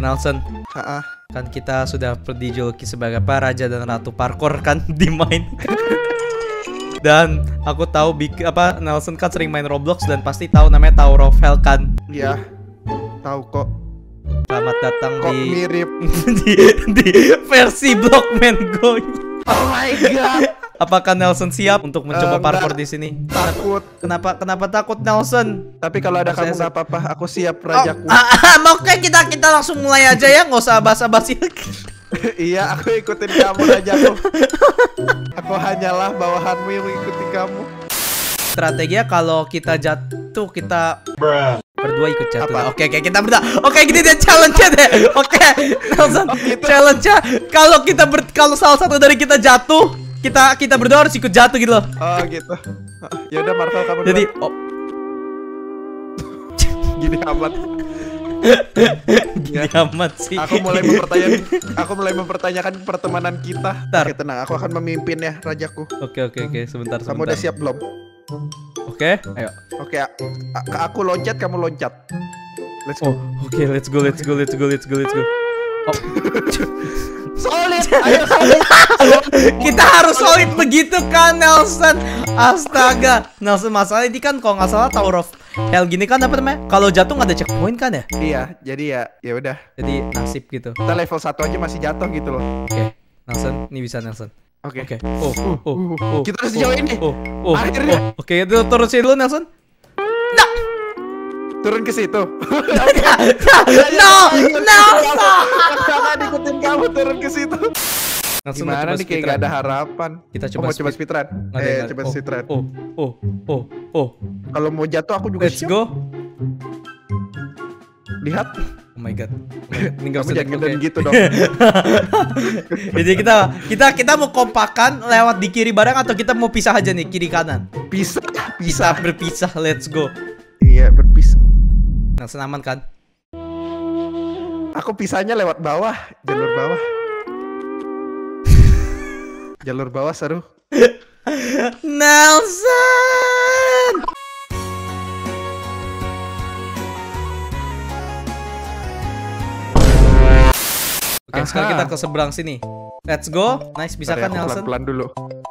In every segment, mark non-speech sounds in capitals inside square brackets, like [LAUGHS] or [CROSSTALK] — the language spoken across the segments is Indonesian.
Nelson, ah. kan kita sudah dijuluki sebagai apa raja dan ratu parkour kan [LAUGHS] di main. dan aku tahu bik apa Nelson kan sering main Roblox dan pasti tahu namanya Tower of Hell kan. Iya. Tahu kok. Selamat datang Kok di, mirip. [LAUGHS] di di versi Blockman Go. Oh my god. Apakah Nelson siap untuk mencoba Eh, parkour di sini? Takut. Kenapa kenapa takut Nelson? Tapi kalau ada kamu nggak apa-apa, aku siap rajaku. Oh, ah, ah, oke kita kita langsung mulai aja ya, nggak usah basa-basi. [LAUGHS] iya, aku ikutin kamu rajaku. aku hanyalah bawahanmu yang mengikuti kamu. Strateginya kalau kita jatuh kita berdua ikut jatuh. Apa? Oke oke kita berdua. Oke gini deh challenge deh. Oke [LAUGHS] Nelson Oh, gitu. challenge kalau kita ber kalau salah satu dari kita jatuh kita kita berdua harus ikut jatuh gitu loh. Oh gitu. Ya udah Marvel kamu Jadi oh, [LAUGHS] gini amat. gini Ya. amat sih. Aku mulai mempertanyakan [LAUGHS] aku mulai mempertanyakan pertemanan kita. Ntar. Oke, tenang, aku akan memimpin ya rajaku. Oke oke oke sebentar sebentar. Kamu udah siap belum? Oke ayo. Oke, aku loncat, kamu loncat. Let's Oh go. oke let's go let's go let's go let's go let's go. Oh. [LAUGHS] Solid. [LAUGHS] Ayo solid. Kita harus solid begitu kan Nelson Astaga Nelson masalah ini kan kalau nggak salah Tower of Hell gini kan apa namanya Kalau jatuh nggak ada checkpoint kan ya iya, jadi ya ya udah. Jadi nasib gitu Kita level 1 aja masih jatuh gitu loh. Oke Nelson ini bisa Nelson Oke. Oke Oh oh oh oh Kita harus sejauh ini. Oh oh Akhirnya. oh. Oke itu turun sini dulu Nelson Turun ke situ. [LAUGHS] No Nelson Jangan ikutin kamu turun ke situ. Mau Gimana coba nih kayak speedrun. gak ada harapan. Kita Oh, coba mau coba speed- speedrun. Nggak ada, Eh, coba Oh, speedrun. Oh oh oh oh Kalau mau jatuh aku juga Let's siap. go Lihat. Oh my god. Oh. [LAUGHS] Ini Kamu bisa jangan oke. gitu dong. [LAUGHS] Jadi kita kita kita mau kompakan lewat di kiri bareng atau kita mau pisah aja nih kiri kanan. Bisa, Bisa bisa. berpisah. Let's go. Iya, berpisah. Nelson aman kan? Aku pisahnya lewat bawah, jalur bawah. jalur bawah seru. [LAUGHS] Nelson. Oke, Aha. sekarang kita ke seberang sini. Let's go. Nice, bisa Bentar ya, kan Nelson? Pelan-pelan dulu.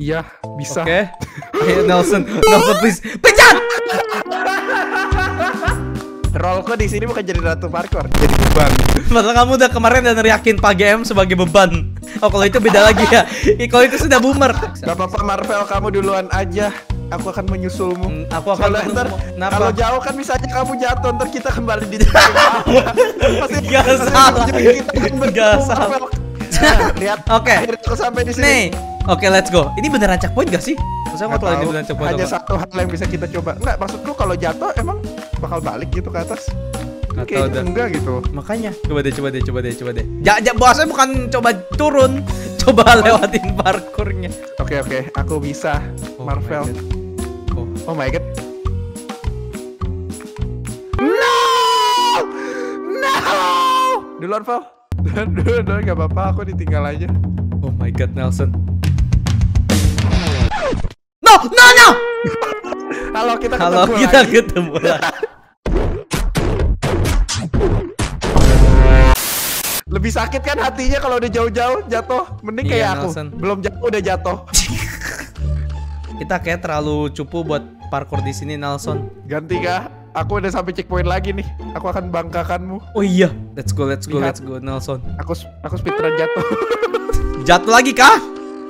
Iya, bisa. Oke. [LAUGHS] Ayo Nelson, Nelson please. Pencet. Rollku di sini bukan jadi ratu parkour, jadi beban. Padahal kamu udah kemarin udah neriakin Pak GM sebagai beban. Oh, kalau itu beda lagi ya. [LAUGHS] Kalau itu sudah boomer. Gak apa-apa Marvel, kamu duluan aja. Aku akan menyusulmu. Hmm, aku akan Soalnya ntar kalau jauh kan bisa aja kamu jatuh, ntar kita kembali di. [LAUGHS] Pasti- Gak salah. Gak salah. Nah, [LAUGHS] lihat. Oke. Sampai di sini. Nih. Oke, let's go. Ini beneran checkpoint gak sih? Saya nggak Nggak tahu ini beneran checkpoint Hanya apa. satu hal yang bisa kita coba. Enggak, maksudku kalau jatuh emang bakal balik gitu ke atas. Kayaknya enggak gitu. Makanya, coba deh, coba deh, coba deh, coba deh. Ja, ja, bosnya bukan coba turun, [LAUGHS] coba lewatin parkurnya. Oke oke, aku bisa. Oh my Marvel. God. Oh, Oh my god. No! No! Duluan, Val. Duluan, duluan, gak apa-apa, aku ditinggal aja. oh my god, Nelson. No, no, no. Halo, kita Kalau ketemu kita lagi. ketemu lagi. Lebih sakit kan hatinya kalau udah jauh-jauh jatuh. Mending Iya, kayak aku. Nelson. Belum jatuh udah jatuh. [LAUGHS] Kita kayak terlalu cupu buat parkour di sini, Nelson. Ganti kah? Aku udah sampai checkpoint lagi nih. Aku akan bangkakanmu. Oh iya, let's go, let's go, Lihat. let's go, Nelson. Aku aku speedrun jatuh. [LAUGHS] Jatuh lagi kah?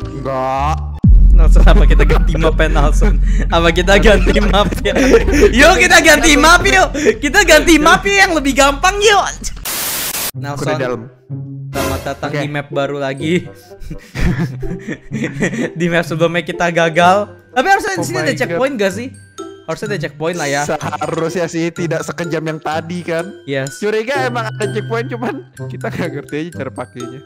Enggak. Nelson apa kita ganti map ya Nelson? Apa kita ganti map ya? Yuk kita ganti map yuk. Kita ganti map yang lebih gampang yuk. Nelson, selamat datang Oke. di map baru lagi. [LAUGHS] di map sebelumnya kita gagal. Tapi harusnya di Oh sini my ada God. checkpoint gak sih? Harusnya ada checkpoint lah ya. Seharusnya sih tidak sekejam yang tadi kan. Yes. Curiga emang ada checkpoint cuman kita nggak ngerti aja cara pakainya.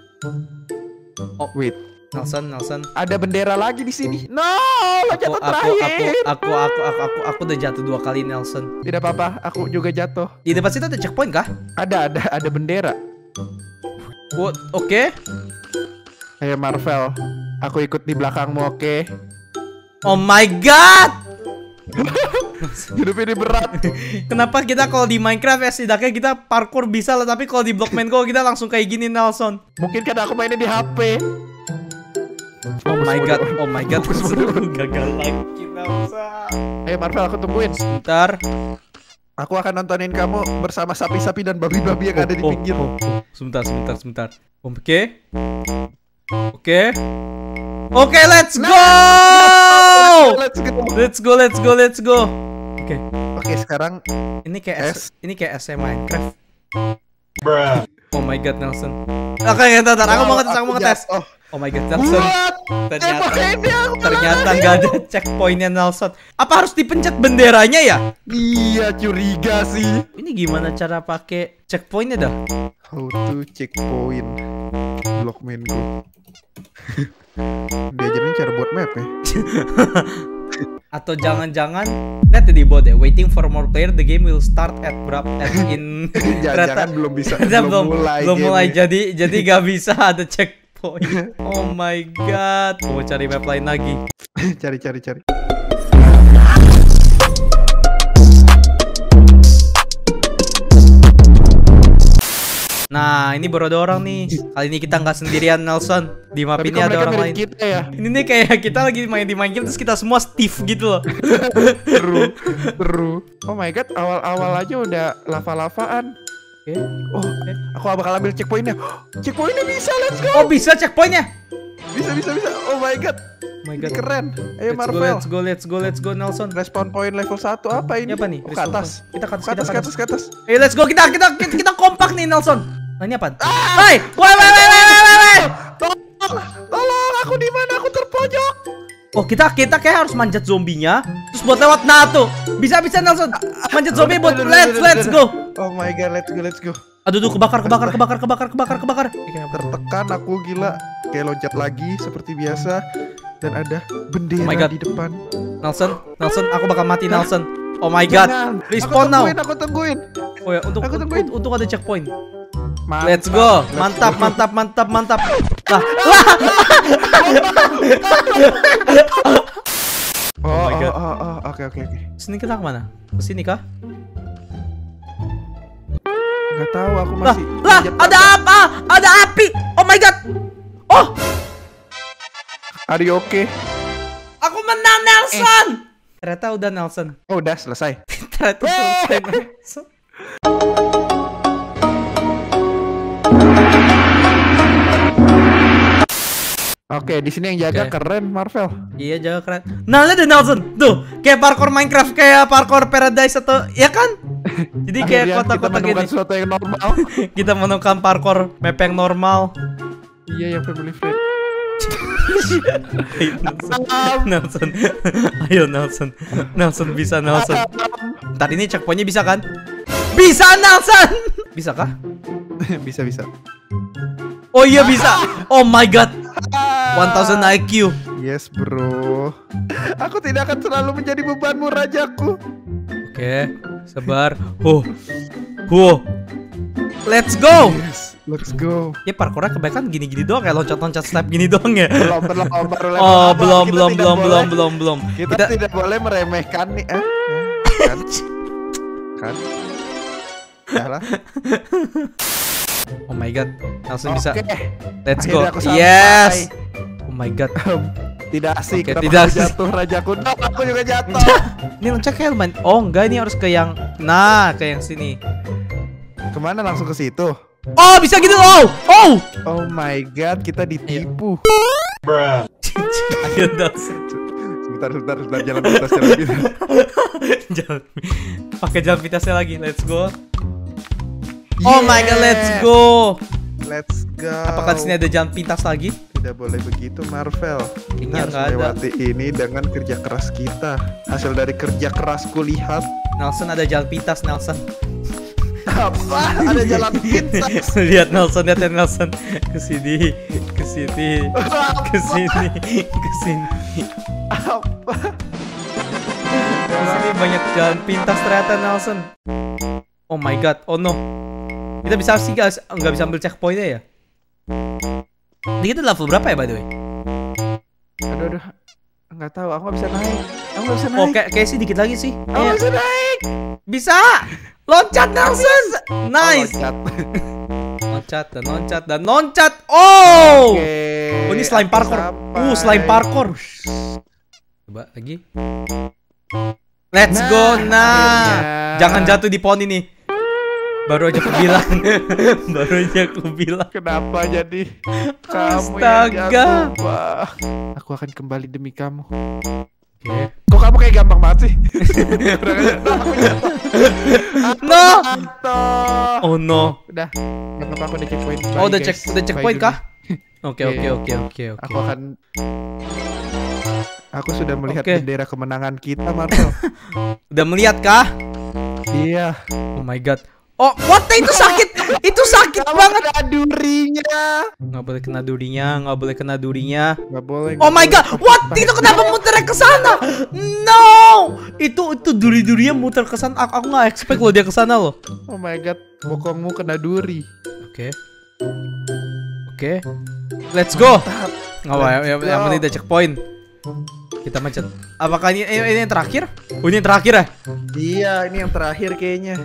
Oh. wait, Nelson, Nelson. ada bendera lagi di sini. No, lo Aku, jatuh aku, aku, terakhir. aku, aku, aku, aku, aku udah jatuh dua kali Nelson. Tidak apa-apa, aku juga jatuh. Di depan situ ada checkpoint kah? Ada, ada, ada bendera. What? Oke. Ayo Marvel, aku ikut di belakangmu, oke? Oh my god. [LAUGHS] Hidup ini berat. [LAUGHS] Kenapa kita kalau di Minecraft ya setidaknya kita parkour bisa lah Tapi kalau di Blockman Go kita langsung kayak gini Nelson Mungkin kan aku mainnya di HP. Oh my god, oh my god. [LAUGHS] Gagal lagi. Nelson Ayo Marvel aku tungguin. Bentar. Aku akan nontonin kamu bersama sapi-sapi dan babi-babi yang ada di Oh, pinggir. oh, oh. Sebentar, sebentar, sebentar. Oke. Oke. Oke, let's go! Let's go. Let's go, let's go, let's go Oke, Oke, sekarang ini kayak S, S. ini kayak SM Minecraft Oh my god, Nelson Oke, ntar, ntar, aku mau ngetes, aku mau ngetes Oh, Oh my god, Nelson? Ternyata aku Ternyata nggak ada checkpointnya Nelson. Apa harus dipencet benderanya ya? Iya curiga sih. Ini gimana cara pakai checkpointnya dah? How to checkpoint Blockman Go. [LAUGHS] Diajarin cara buat map ya. [LAUGHS] Atau jangan-jangan lihat di bot ya. Waiting for more player, the game will start at berapa at in [LAUGHS] Jangan-jangan [LAUGHS] belum bisa [LAUGHS] Ternyata belum, mulai. belum mulai gamenya. jadi jadi gak bisa ada checkpoint. Oh my god. Mau cari map lain lagi. cari cari cari. Nah, ini baru ada orang nih. Kali ini kita nggak sendirian Nelson. Di map Tapi ini ada orang lain. kita ya. Ini nih kayak kita lagi main di Minecraft terus kita semua Steve gitu loh. Seru, seru. Oh my god, awal-awal aja udah lava-lavaan. Oke. Oh, aku bakal ambil checkpointnya. [GASPS] Checkpointnya bisa, let's go. Oh, bisa checkpointnya. Bisa, bisa, bisa. Oh my god, Oh my ini god. keren. Ayo Let's go, Marvel. let's go, let's go, let's go, Nelson. Respawn point level 1 apa ini? Ini apa nih? Oh, ke atas. Kita ke atas, Ke kita atas, ke atas. ke atas. Eh, let's go, kita kita kita, kita kompak nih, Nelson. Nah, ini apa? Ah! Hai, woi, woi, woi, woi, woi, woi. Tolong, tolong, aku di mana? Aku terpojok. Oh, kita kita kayak harus manjat zombinya, terus buat lewat nah tuh. Bisa bisa Nelson. Manjat zombie buat let's let's go. Oh my god, let's go, let's go. Aduh, tuh kebakar, kebakar, kebakar, kebakar, kebakar, kebakar. Tertekan aku gila. Kayak loncat lagi seperti biasa. Dan ada bendera Oh my God. di depan. Nelson, Nelson, aku bakal mati Nelson. Oh my god. Jangan. Respawn aku now. tungguin, Aku tungguin. Oh ya, untuk Aku tungguin. untuk, untuk ada checkpoint. Mantap. Let's go. Mantap, mantap, mantap, mantap. Lah, lah. [LAUGHS] Oh, Oh my oh, God. oh, oh, oke, oke, oke. Sini kita ke mana? Ke sini kah? Gak tahu aku Lah, masih. lah, manjat ada apa? Ada api. Oh my god. Oh, Are you okay? aku menang Nelson. Ternyata udah Nelson. Oh, udah selesai. [LAUGHS] Ternyata selesai Nelson. Oke, di sini yang jaga Oke. keren Marvel. Iya jaga keren. Nah, ada Nelson. Tuh, kayak parkour Minecraft, kayak parkour Paradise atau ya kan? [LAUGHS] Jadi kayak kita menemukan gini. sesuatu yang normal. [LAUGHS] Kita menemukan parkour map yang normal. iya, yang family friend. Ayo, Nelson. Nelson. Ayo Nelson. Nelson bisa Nelson. Ntar ini checkpointnya bisa kan? Bisa Nelson. [LAUGHS] Bisa kah? bisa bisa. Oh iya bisa. Oh my god. 1000 IQ. Yes bro. Aku tidak akan selalu menjadi bebanmu rajaku. Oke, sabar. Huh. Huh. Let's go. Yes, let's go. Ya parkournya kebanyakan gini-gini doang kayak loncat-loncat step gini doang ya. Belum belum baru [LAUGHS] level Oh, belum Kita belum tidak belum boleh- belum belum belum. Kita, Kita tidak boleh meremehkan nih. Eh, eh, [LAUGHS] kan? kan? Ya lah. [LAUGHS] Oh my god. Langsung bisa. Oke. Let's go. Yes. Oh my god. Tidak asik. Kenapa tidak asik. jatuh rajaku? No, aku juga jatuh. ini loncat kayak lumayan. Oh enggak ini harus ke yang nah ke yang sini. Ke mana langsung ke situ? Oh bisa gitu oh oh. Oh my god, kita ditipu. Ayo Nelson. Sebentar, sebentar, sebentar, jalan pintas, [LAUGHS] jalan pintas. jalan pakai jalan pintasnya lagi. Let's go. Oh my god, let's Yeah. go. Let's go. Apakah di sini ada jalan pintas lagi? Tidak boleh begitu, Marvel. Kita harus nggak ada. melewati ini dengan kerja keras kita. Hasil dari kerja kerasku lihat Nelson ada jalan pintas Nelson. [LAUGHS] apa? Ada jalan pintas. [LAUGHS] lihat Nelson, lihat ya Nelson. Ke sini, ke sini, ke sini, ke sini. apa? Di sini banyak jalan pintas ternyata Nelson. Oh my god, oh no. Kita bisa sih guys, nggak bisa ambil checkpointnya ya? Ini kita level berapa ya by the way? Aduh, aduh. nggak tahu. Aku nggak bisa naik. Aku nggak bisa naik. Oh, kayak sih dikit lagi sih. Aku nggak Iya. bisa naik. Bisa. Loncat Nelson. Nice. Oh, loncat. Loncat dan loncat dan loncat. Oh. Oke. Oh, ini slime parkour. sampai. Uh, slime parkour. Coba lagi. Let's Nah, go. Nah, akhirnya. jangan jatuh di pohon ini. Baru aja aku bilang. [LAUGHS] Baru aja aku bilang. Kenapa jadi kamu Astaga. yang? Aku akan kembali demi kamu. Oke. Kok kamu kayak gampang banget sih? [LAUGHS] No. Oh no. Udah. Gak apa-apa aku udah checkpoint. Oh, udah check udah checkpoint kah? Oke oke Iya. oke oke oke. Aku akan Aku sudah melihat Oke. bendera kemenangan kita, Marcel. [LAUGHS] Udah melihat kah? iya. Oh my god. Oh, what the itu sakit. [LAUGHS] Itu sakit banget. Ada durinya. Nggak boleh kena durinya, nggak boleh kena durinya. Gak boleh. Oh nggak my god, what? Itu kenapa muternya ke sana? No! Itu itu duri-durinya muter ke sana. Aku, aku nggak expect loh dia ke sana loh. Oh my god, bokongmu kena duri. Oke. Oke. Let's go. Nggak apa, yang, yang, penting udah checkpoint. Kita macet. Apakah ini, ini, ini yang terakhir? Oh, ini yang terakhir ya? Iya, ini yang terakhir kayaknya.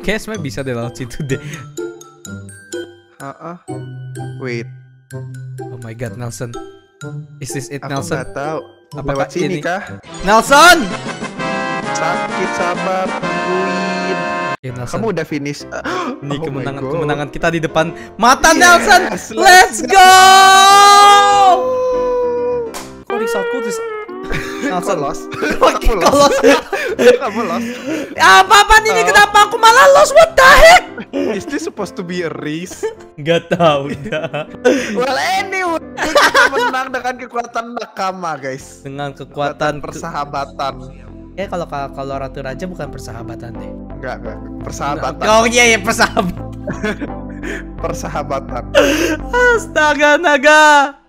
Kayaknya sebenarnya bisa deh lewat situ deh. Ah, Wait, Oh my god, Nelson. Is this it, aku Nelson? nggak tahu. Apakah Lewat sini ini- kah? Nelson! Sakit sabar, tungguin. Nelson. Kamu udah finish. [GASPS] Ini Oh kemenangan kemenangan kita di depan mata Yes, Nelson. let's go. Kok ris Nelson Kok lost? [LAUGHS] Oke, Kamu lost. [LAUGHS] apa apa ini kenapa aku malah lost what the heck? Is this supposed to be a race? [LAUGHS] Gak tahu dah. well, anyway, kita menang dengan kekuatan nakama, guys. Dengan kekuatan ke- persahabatan. ya kalau kalau Ratu Raja bukan persahabatan deh. Enggak, enggak. Persahabatan. Oh iya iya persahabatan. Persahabatan. Astaga naga.